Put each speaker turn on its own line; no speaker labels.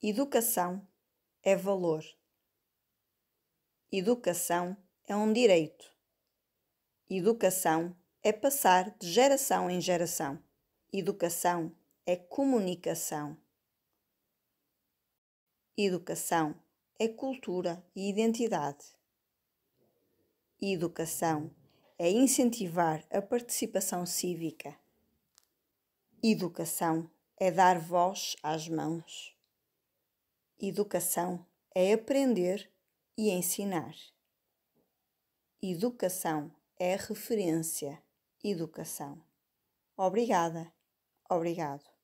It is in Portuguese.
Educação é valor. Educação é um direito. Educação é passar de geração em geração. Educação é comunicação. Educação é cultura e identidade. Educação é incentivar a participação cívica. Educação é dar voz às mãos. Educação é aprender e ensinar. Educação é referência. Educação. Obrigada. Obrigado.